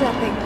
nothing.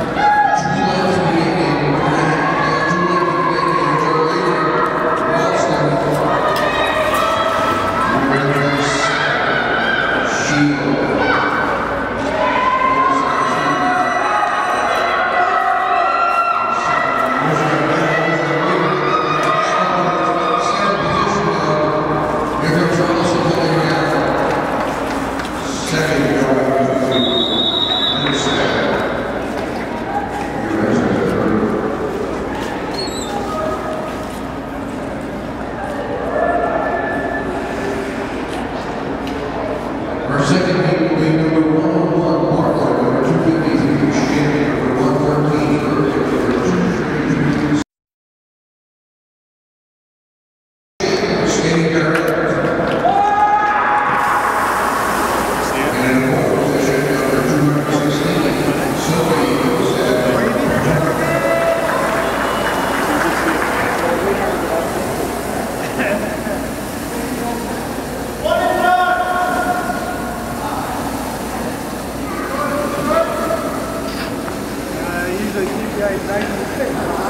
Yeah, 96.